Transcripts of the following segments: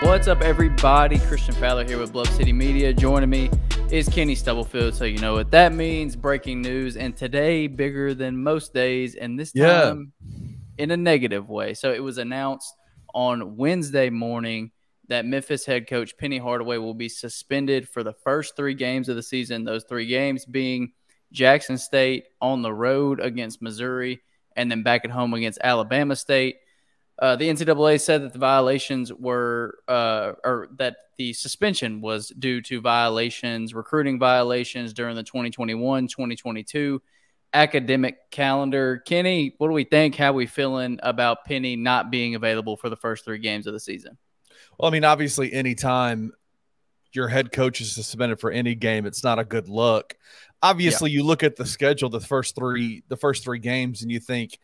What's up, everybody? Christian Fowler here with Bluff City Media. Joining me is Kenny Stubblefield. So you know what that means. Breaking news, and today bigger than most days, and this time yeah. in a negative way. So it was announced on Wednesday morning that Memphis head coach Penny Hardaway will be suspended for the first three games of the season. Those three games being Jackson State on the road against Missouri, and then back at home against Alabama State. Uh, the NCAA said that the violations were, uh, or that the suspension was due to violations, recruiting violations during the 2021 2022 academic calendar. Kenny, what do we think? How we feeling about Penny not being available for the first three games of the season? Well, I mean, obviously, anytime your head coach is suspended for any game, it's not a good look. Obviously, yeah. you look at the schedule, the first three, the first three games, and you think,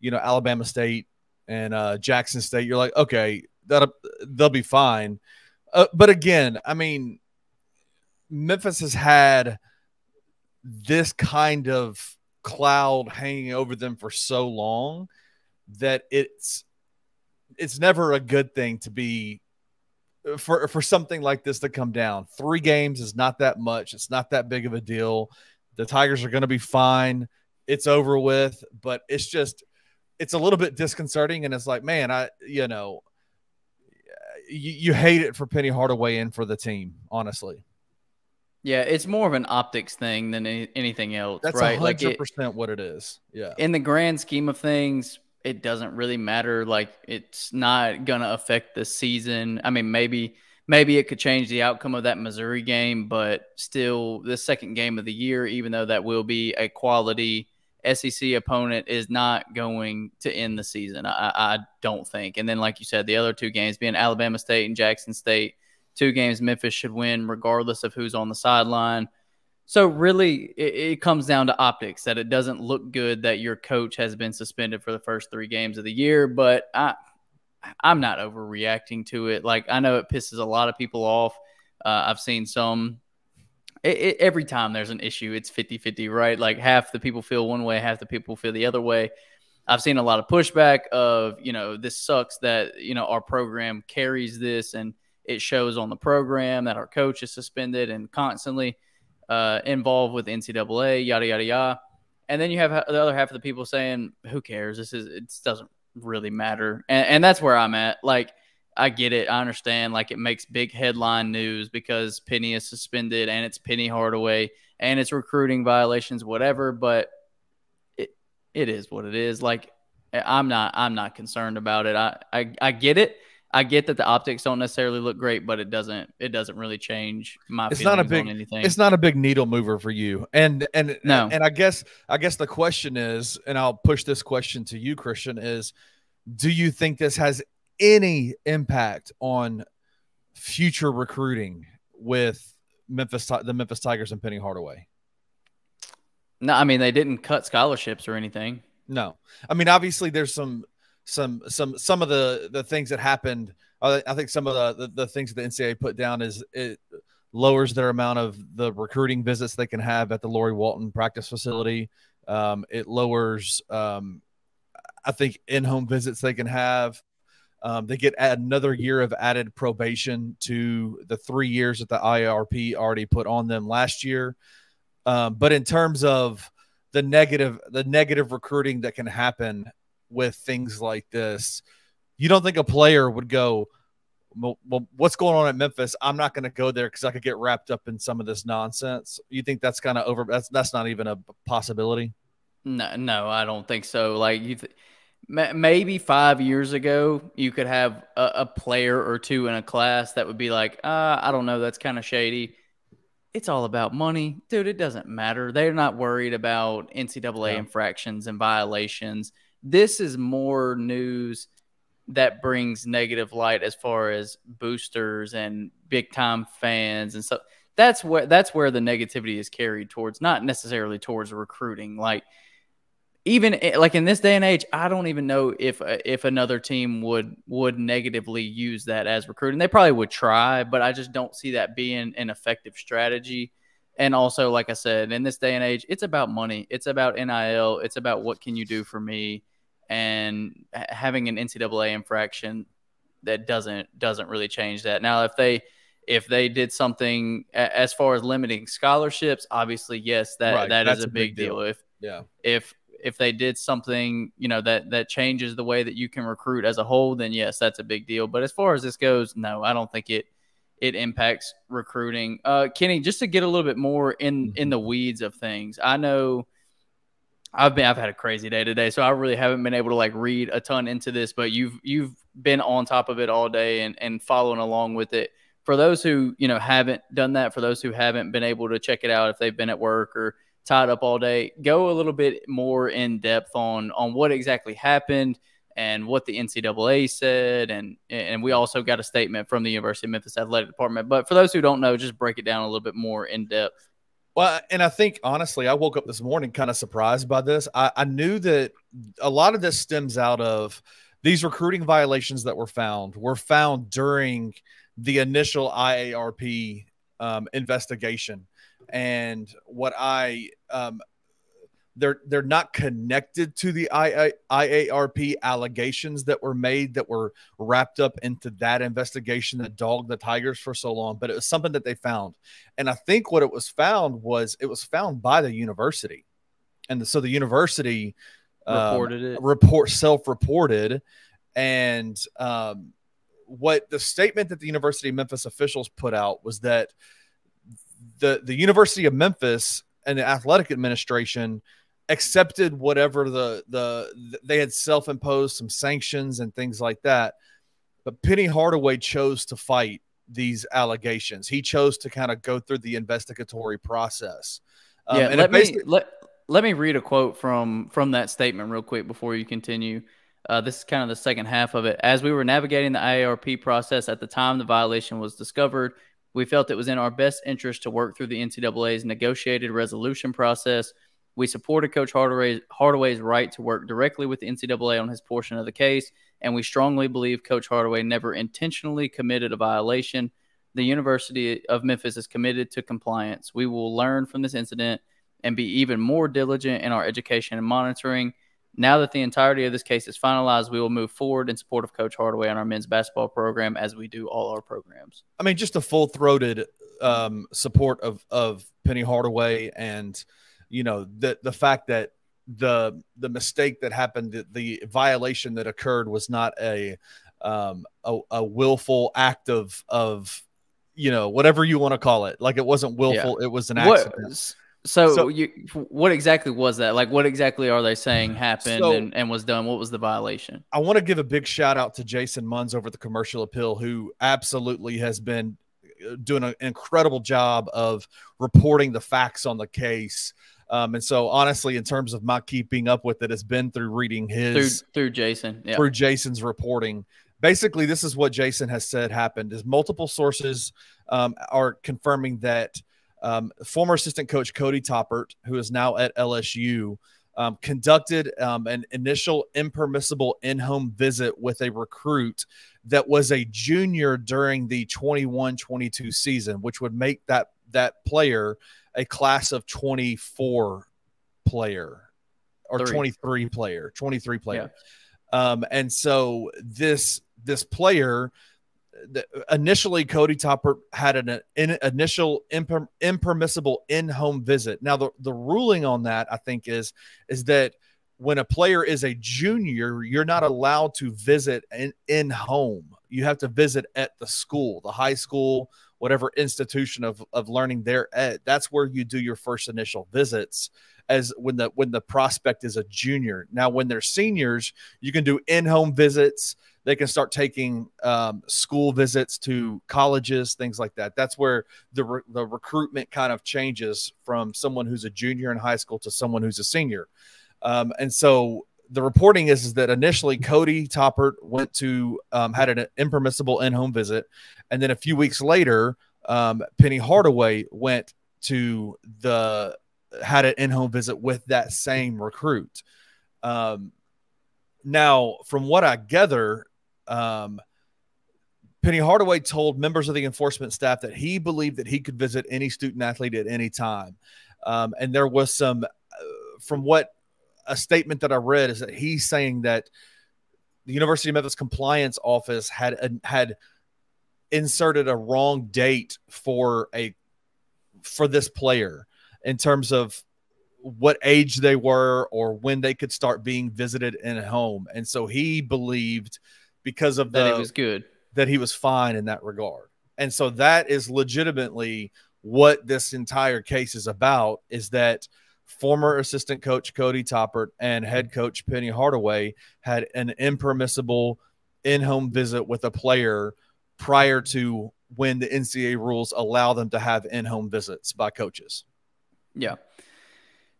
you know, Alabama State, and uh, Jackson State, you're like, okay, that they'll be fine. Uh, but again, I mean, Memphis has had this kind of cloud hanging over them for so long that it's it's never a good thing to be for for something like this to come down. Three games is not that much. It's not that big of a deal. The Tigers are going to be fine. It's over with, but it's just it's a little bit disconcerting and it's like man i you know you, you hate it for penny hardaway in for the team honestly. Yeah it's more of an optics thing than any, anything else that's right? 100% like it, what it is. Yeah. In the grand scheme of things it doesn't really matter. Like it's not gonna affect the season. I mean maybe maybe it could change the outcome of that missouri game but still the second game of the year even though that will be a quality SEC opponent is not going to end the season. I, I, don't think. And then, like you said, the other two games being Alabama State and Jackson State, two games Memphis should win regardless of who's on the sideline. So really, it, it, comes down to optics that it doesn't look good that your coach has been suspended for the first three games of the year. But I, I'm not overreacting to it. Like I know it pisses a lot of people off. Uh, I've seen some it, it, every time there's an issue, it's 50 50, right? Like half the people feel one way, half the people feel the other way. I've seen a lot of pushback of, you know, this sucks that, you know, our program carries this and it shows on the program that our coach is suspended and constantly uh, involved with NCAA, yada, yada, yada. And then you have the other half of the people saying, who cares? This is, it doesn't really matter. And, and that's where I'm at. Like, I get it. I understand. Like it makes big headline news because Penny is suspended and it's Penny Hardaway and it's recruiting violations, whatever. But it it is what it is. Like eh, I'm not I'm not concerned about it. I I, I get it. I get that the optics don't necessarily look great, but it doesn't it doesn't really change my it's not a big anything. It's not a big needle mover for you. And and no. and I guess I guess the question is, and I'll push this question to you, Christian, is do you think this has any impact on future recruiting with Memphis, the Memphis Tigers and Penny Hardaway? No, I mean they didn't cut scholarships or anything. No, I mean obviously there's some some some some of the the things that happened. I think some of the, the, the things that the NCAA put down is it lowers their amount of the recruiting visits they can have at the Laurie Walton practice facility. Um, it lowers, um, I think, in-home visits they can have. Um, they get another year of added probation to the three years that the IRP already put on them last year. Um, but in terms of the negative, the negative recruiting that can happen with things like this, you don't think a player would go, well, what's going on at Memphis? I'm not going to go there because I could get wrapped up in some of this nonsense. You think that's kind of over? That's that's not even a possibility. No, no, I don't think so. Like you. Th- maybe five years ago you could have a, a, player or two in a class that would be like uh, i don't know that's kind of shady. It's all about money. Dude it doesn't matter. They're not worried about ncaa yeah. infractions and violations. This is more news that brings negative light as far as boosters and big time fans and stuff that's where that's where the negativity is carried towards not necessarily towards recruiting. Like even eh, like in this day and age, I don't even know if uh, if another team would would negatively use that as recruiting. They probably would try, but I just don't see that being an effective strategy. And also, like I said, in this day and age, it's about money. It's about NIL. It's about what can you do for me. And having an NCAA infraction, that doesn't doesn't really change that. Now, if they if they did something as far as limiting scholarships, obviously, yes, that right. that is a, a big, big deal. deal. If yeah, if if they did something, you know, that that changes the way that you can recruit as a whole, then yes, that's a big deal. But as far as this goes, no, I don't think it it impacts recruiting. Uh, Kenny, just to get a little bit more in in mm-hmm. the weeds of things, I know I've been I've had a crazy day today, so I really haven't been able to like read a ton into this, but you've you've been on top of it all day and and following along with it. For those who you know haven't done that, for those who haven't been able to check it out if they've been at work or tied up all day, go a little bit more in depth on on what exactly happened and what the NCAA said, and and we also got a statement from the University of Memphis Athletic Department. But for those who don't know, just break it down a little bit more in depth. Well, and I think honestly, I woke up this morning kind of surprised by this. I, I knew that a lot of this stems out of these recruiting violations that were found were found during the initial IARP um, investigation. And what I um, they're they're not connected to the IARP allegations that were made that were wrapped up into that investigation that dogged the Tigers for so long, but it was something that they found. And I think what it was found was it was found by the university. And so the university um, reported um, it. Report self-reported and um, what the statement that the University of Memphis officials put out was that the the University of Memphis and the athletic administration accepted whatever the the they had self-imposed some sanctions and things like that. But penny hardaway chose to fight these allegations. He chose to kind of go through the investigatory process. Um, yeah let me let, let me read a quote from from that statement real quick before you continue. Uh, this is kind of the second half of it. As we were navigating the iarp process at the time the violation was discovered we felt it was in our best interest to work through the ncaa's negotiated resolution process we supported Coach Hardaway's, Hardaway's right to work directly with the NCAA on his portion of the case, and we strongly believe Coach Hardaway never intentionally committed a violation. The University of Memphis is committed to compliance. We will learn from this incident and be even more diligent in our education and monitoring. Now that the entirety of this case is finalized, we will move forward in support of Coach Hardaway and our men's basketball program as we do all our programs. I mean, just a full throated um, support of, of Penny Hardaway and – you know the the fact that the the mistake that happened the, the violation that occurred was not a um a, a, willful act of of you know whatever you want to call it like it wasn't willful yeah. it was an accident what, so, so, you what exactly was that like what exactly are they saying happened so, and, and was done what was the violation i want to give a big shout out to jason munz over the commercial appeal who absolutely has been uh, doing an incredible job of reporting the facts on the case um, and so, honestly, in terms of my keeping up with it, has been through reading his through, through Jason, yeah. through Jason's reporting. Basically, this is what Jason has said happened: is multiple sources um, are confirming that um, former assistant coach Cody Toppert, who is now at LSU, um, conducted um, an initial impermissible in-home visit with a recruit that was a junior during the 21-22 season, which would make that that player a class of 24 player or Three. 23 player, 23 player. Yeah. Um, and so this this player the, initially Cody Toppert had an, an initial imper, impermissible in-home visit. Now the the ruling on that I think is is that when a player is a junior, you're not allowed to visit in, in home. You have to visit at the school, the high school whatever institution of, of learning they're at that's where you do your first initial visits as when the when the prospect is a junior now when they're seniors you can do in-home visits they can start taking um, school visits to colleges things like that. That's where the, re- the recruitment kind of changes from someone who's a junior in high school to someone who's a senior. Um, and so the reporting is, is that initially Cody Toppert went to um, had an impermissible in-home visit, and then a few weeks later, um, Penny Hardaway went to the had an in-home visit with that same recruit. Um, now, from what I gather, um, Penny Hardaway told members of the enforcement staff that he believed that he could visit any student athlete at any time, um, and there was some, uh, from what a statement that I read is that he's saying that the University of Memphis compliance office had had inserted a wrong date for a for this player in terms of what age they were or when they could start being visited in a home. And so he believed because of that the he was good that he was fine in that regard. And so that is legitimately what this entire case is about is that former assistant coach Cody Toppert and head coach Penny Hardaway had an impermissible in-home visit with a player prior to when the NCAA rules allow them to have in-home visits by coaches. Yeah.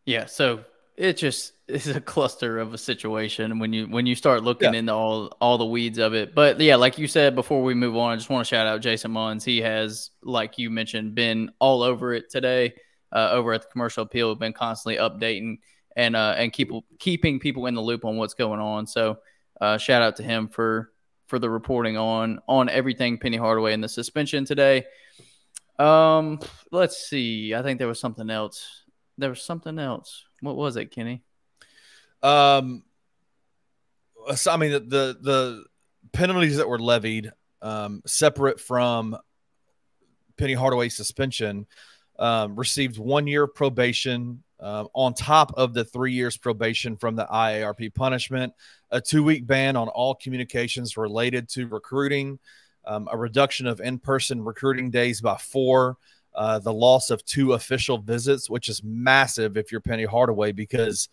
Yeah, so it just is a cluster of a situation when you when you start looking yeah. into all all the weeds of it. But yeah, like you said before we move on, I just want to shout out Jason Munz. He has, like you mentioned, been all over it today. Uh, over at the commercial appeal, have been constantly updating and uh, and keep keeping people in the loop on what's going on. So uh, shout out to him for for the reporting on on everything Penny Hardaway and the suspension today. Um, let's see. I think there was something else there was something else. What was it, Kenny? Um, I mean, the, the, the penalties that were levied, um, separate from Penny Hardaway suspension, um, received one year probation uh, on top of the three years probation from the IARP punishment, a two week ban on all communications related to recruiting, um, a reduction of in person recruiting days by four, uh, the loss of two official visits, which is massive if you're Penny Hardaway because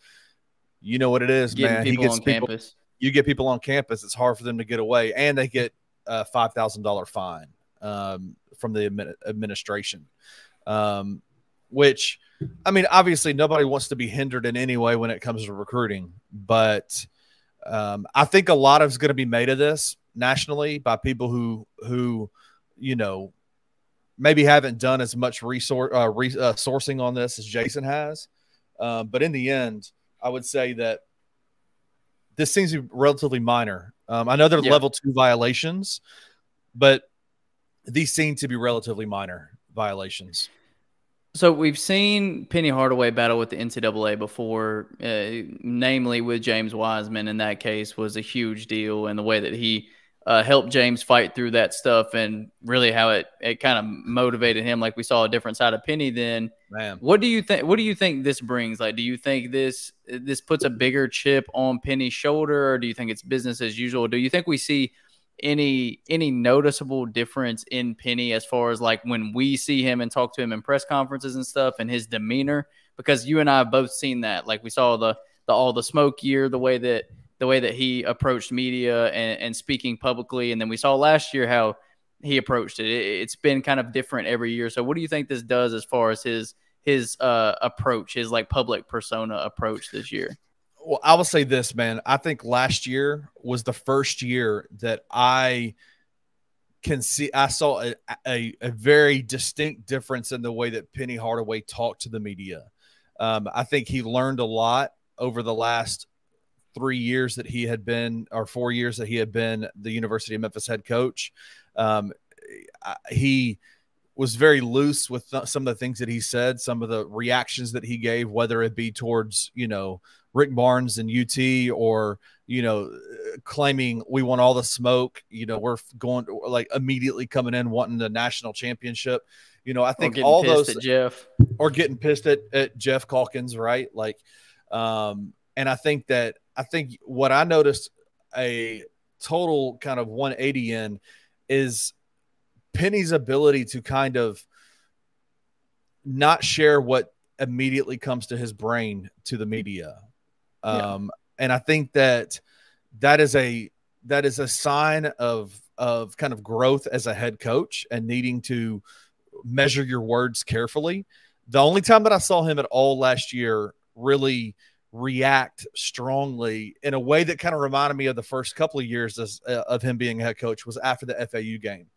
you know what it is, Getting man. he gets people. Campus. You get people on campus; it's hard for them to get away, and they get a five thousand dollar fine um, from the admin- administration. Um, which, I mean, obviously nobody wants to be hindered in any way when it comes to recruiting, but um, I think a lot of is going to be made of this nationally by people who who you know maybe haven't done as much resource uh, re, uh, sourcing on this as Jason has. Um, but in the end, I would say that this seems to be relatively minor. Um, I know they're yeah. level two violations, but these seem to be relatively minor violations. So we've seen Penny Hardaway battle with the NCAA before, uh, namely with James Wiseman. In that case, was a huge deal, and the way that he uh, helped James fight through that stuff and really how it, it kind of motivated him. Like we saw a different side of Penny then. Man. What do you think? What do you think this brings? Like, do you think this this puts a bigger chip on Penny's shoulder, or do you think it's business as usual? Do you think we see any any noticeable difference in Penny as far as like when we see him and talk to him in press conferences and stuff and his demeanor? Because you and I have both seen that. Like we saw the the all the smoke year, the way that the way that he approached media and, and speaking publicly. And then we saw last year how he approached it. it. It's been kind of different every year. So what do you think this does as far as his his uh, approach, his like public persona approach this year? Well, I will say this, man. I think last year was the first year that I can see I saw a, a, a, very distinct difference in the way that Penny Hardaway talked to the media. Um, I think he learned a lot over the last three years that he had been, or four years that he had been the University of Memphis head coach. Um, he was very loose with th- some of the things that he said, some of the reactions that he gave, whether it be towards, you know, Rick Barnes and UT or, you know, claiming we want all the smoke, you know, we're going to, like immediately coming in wanting the national championship. You know, I think all those Geoff or getting pissed at, at Geoff Calkins, right? Like, um, and I think that I think what I noticed a total kind of 180 in is Penny's ability to kind of not share what immediately comes to his brain to the media. Um, and I think that that is a that is a sign of of kind of growth as a head coach and needing to measure your words carefully. The only time that I saw him at all last year really react strongly in a way that kind of reminded me of the first couple of years as, uh, of him being head coach was after the FAU game.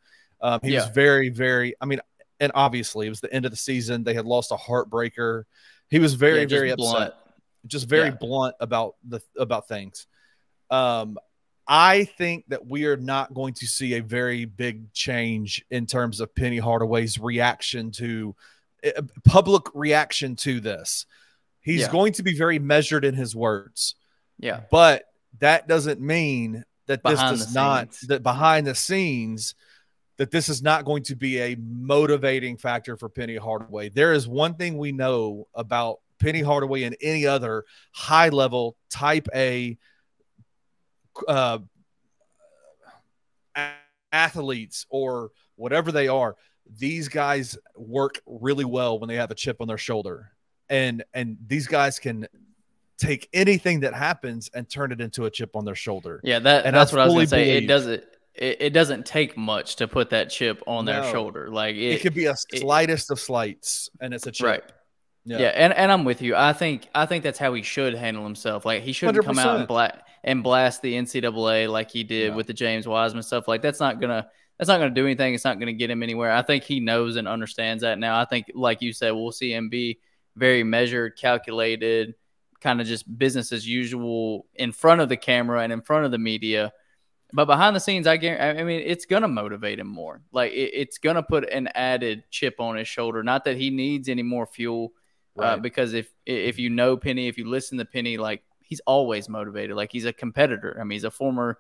Um, he yeah. was very, very, I mean, and obviously it was the end of the season. They had lost a heartbreaker. He was very, yeah, very blunt. upset, just very yeah. blunt about the, about things. Um, I think that we are not going to see a very big change in terms of Penny Hardaway's reaction to uh, public reaction to this. He's yeah. going to be very measured in his words. Yeah. But that doesn't mean that this does not that behind the scenes that this is not going to be a motivating factor for Penny Hardaway. There is one thing we know about Penny Hardaway and any other high level type A uh, athletes or whatever they are. These guys work really well when they have a chip on their shoulder. And and these guys can take anything that happens and turn it into a chip on their shoulder. Yeah, that and that's what I was gonna say. Believe, it doesn't it, it, doesn't take much to put that chip on no, their shoulder. Like it, it could be a slightest it, of slights, and it's a chip. Right. Yeah. yeah, and, and I'm with you. I think I think that's how he should handle himself. Like he shouldn't 100%. come out and blast and blast the NCAA like he did yeah. with the James Wiseman stuff. Like that's not gonna that's not gonna do anything. It's not gonna get him anywhere. I think he knows and understands that now. I think, like you said, we'll see him be very measured, calculated, kind of just business as usual in front of the camera and in front of the media. But behind the scenes, I guarantee, I mean, it's gonna motivate him more. Like it, it's gonna put an added chip on his shoulder. Not that he needs any more fuel, uh, right. uh, because if if you know Penny, if you listen to Penny, like he's always motivated. Like he's a competitor. I mean, he's a former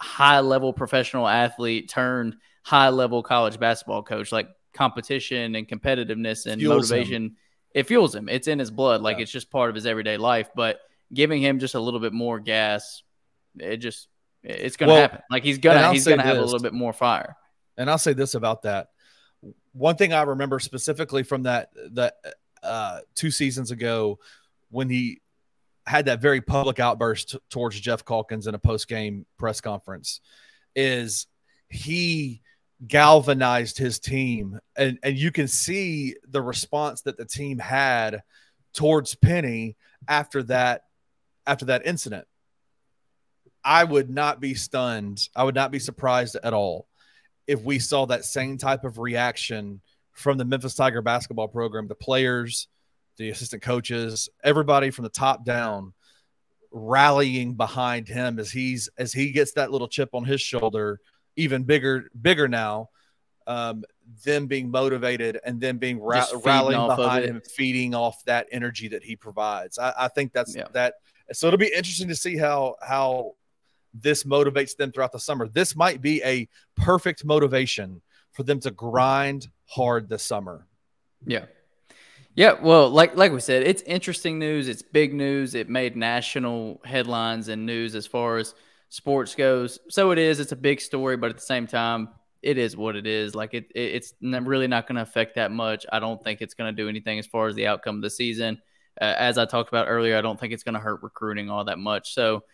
high level professional athlete turned high level college basketball coach. Like competition and competitiveness and fuels motivation, him. It fuels him. It's in his blood. Like yeah. it's just part of his everyday life. But giving him just a little bit more gas, it just it's going to well, happen. Like he's gonna he's gonna have a little bit more fire. And I'll say this about that. One thing I remember specifically from that that uh, two seasons ago when he had that very public outburst towards Geoff Calkins in a post game press conference is he galvanized his team and and you can see the response that the team had towards Penny after that after that incident I would not be stunned. I would not be surprised at all if we saw that same type of reaction from the Memphis Tiger basketball program, the players, the assistant coaches, everybody from the top down rallying behind him as he's as he gets that little chip on his shoulder, even bigger, bigger now. Um, them being motivated and then being ra- rallying behind him, feeding off that energy that he provides. I, I think that's yeah. that. So it'll be interesting to see how how this motivates them throughout the summer. This might be a perfect motivation for them to grind hard this summer. Yeah. Yeah, well, like like we said, it's interesting news. It's big news. It made national headlines and news as far as sports goes. So it is. It's a big story, but at the same time, it is what it is. Like it, it it's really not going to affect that much. I don't think it's going to do anything as far as the outcome of the season. Uh, as I talked about earlier, I don't think it's going to hurt recruiting all that much. So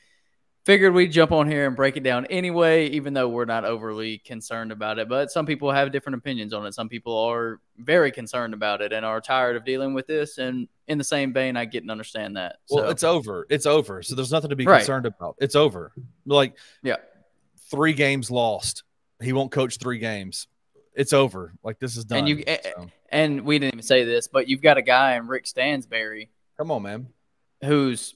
figured we'd jump on here and break it down anyway, even though we're not overly concerned about it. But some people have different opinions on it. Some people are very concerned about it and are tired of dealing with this. And in the same vein, I get and understand that. Well, it's over. It's over. So there's nothing to be right. concerned about. It's over. Like, yeah, three games lost. He won't coach three games. It's over. Like this is done. And you so. and we didn't even say this, but you've got a guy in Rick Stansbury. Come on, man. Who's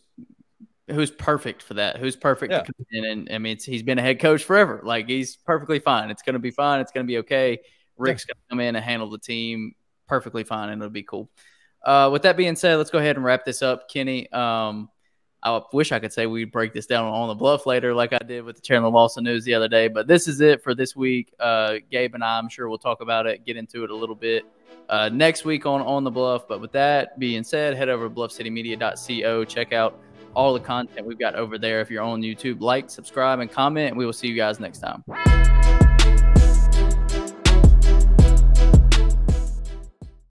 who's perfect for that. Who's perfect yeah. to come in and I mean he's been a head coach forever. Like he's perfectly fine. It's gonna be fine. It's gonna be okay. Rick's yeah. gonna come in and handle the team perfectly fine and it'll be cool. Uh, with that being said, let's go ahead and wrap this up. Kenny, um, I wish I could say we'd break this down on the bluff later, like I did with the Chandler Lawson news the other day. But this is it for this week. Uh, Gabe and I, I'm sure we'll talk about it, get into it a little bit uh, next week on on the bluff. But with that being said, head over to bluffcitymedia.co, check out all the content we've got over there. If you're on YouTube, like, subscribe, and comment. And we will see you guys next time.